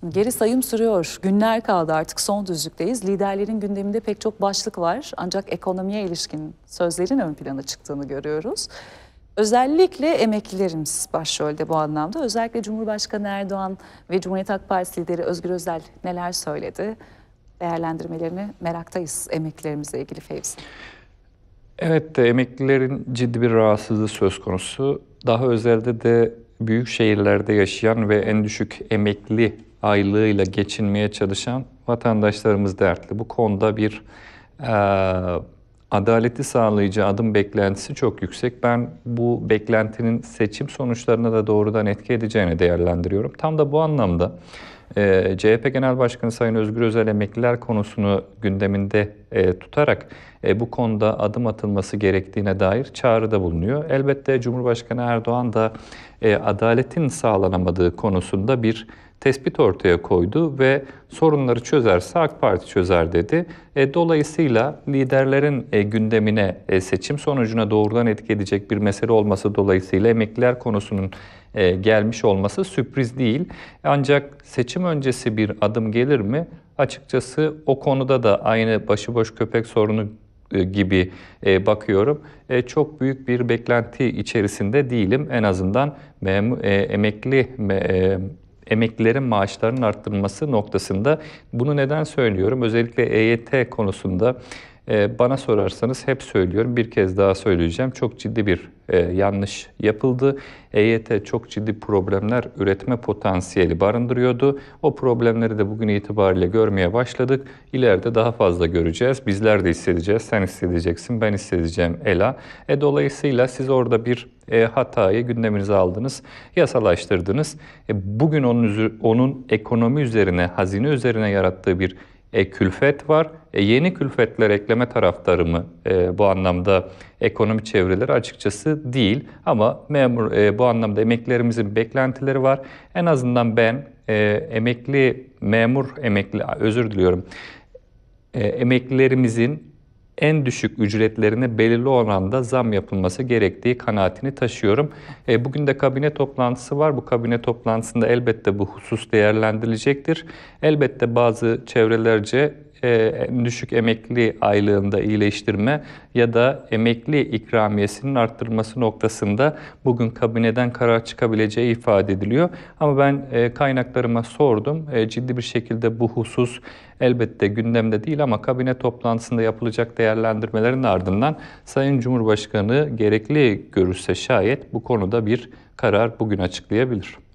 Şimdi geri sayım sürüyor. Günler kaldı artık son düzlükteyiz. Liderlerin gündeminde pek çok başlık var. Ancak ekonomiye ilişkin sözlerin ön plana çıktığını görüyoruz. Özellikle emeklilerimiz başrolde bu anlamda. Özellikle Cumhurbaşkanı Erdoğan ve Cumhuriyet Halk Partisi lideri Özgür Özel neler söyledi? Değerlendirmelerini meraktayız emeklilerimizle ilgili Fevzi. Evet, de emeklilerin ciddi bir rahatsızlığı söz konusu. Daha özelde de büyük şehirlerde yaşayan ve en düşük emekli aylığıyla geçinmeye çalışan vatandaşlarımız dertli. Bu konuda bir e, adaleti sağlayıcı adım beklentisi çok yüksek. Ben bu beklentinin seçim sonuçlarına da doğrudan etki edeceğini değerlendiriyorum. Tam da bu anlamda e, CHP Genel Başkanı Sayın Özgür Özel emekliler konusunu gündeminde e, tutarak e, bu konuda adım atılması gerektiğine dair çağrıda bulunuyor. Elbette Cumhurbaşkanı Erdoğan da e, adaletin sağlanamadığı konusunda bir tespit ortaya koydu ve sorunları çözerse AK Parti çözer dedi. E, dolayısıyla liderlerin e, gündemine e, seçim sonucuna doğrudan etki edecek bir mesele olması dolayısıyla emekliler konusunun e, gelmiş olması sürpriz değil. Ancak seçim öncesi bir adım gelir mi? Açıkçası o konuda da aynı başıboş köpek sorunu e, gibi e, bakıyorum. E, çok büyük bir beklenti içerisinde değilim. En azından emekli emeklilerin maaşlarının arttırılması noktasında. Bunu neden söylüyorum? Özellikle EYT konusunda bana sorarsanız hep söylüyorum, bir kez daha söyleyeceğim. Çok ciddi bir e, yanlış yapıldı. EYT çok ciddi problemler üretme potansiyeli barındırıyordu. O problemleri de bugün itibariyle görmeye başladık. İleride daha fazla göreceğiz. Bizler de hissedeceğiz. Sen hissedeceksin, ben hissedeceğim Ela. E, dolayısıyla siz orada bir e, hatayı gündeminize aldınız, yasalaştırdınız. E, bugün onun, onun ekonomi üzerine, hazine üzerine yarattığı bir e, külfet var. E, yeni külfetler ekleme taraftarı mı e, bu anlamda ekonomi çevreleri açıkçası değil. Ama memur e, bu anlamda emeklilerimizin beklentileri var. En azından ben e, emekli, memur emekli, özür diliyorum, e, emeklilerimizin en düşük ücretlerine belirli oranda zam yapılması gerektiği kanaatini taşıyorum. E, bugün de kabine toplantısı var. Bu kabine toplantısında elbette bu husus değerlendirilecektir. Elbette bazı çevrelerce e, düşük emekli aylığında iyileştirme ya da emekli ikramiyesinin arttırılması noktasında bugün kabineden karar çıkabileceği ifade ediliyor. Ama ben e, kaynaklarıma sordum. E, ciddi bir şekilde bu husus elbette gündemde değil ama kabine toplantısında yapılacak değerlendirmelerin ardından Sayın Cumhurbaşkanı gerekli görürse şayet bu konuda bir karar bugün açıklayabilir.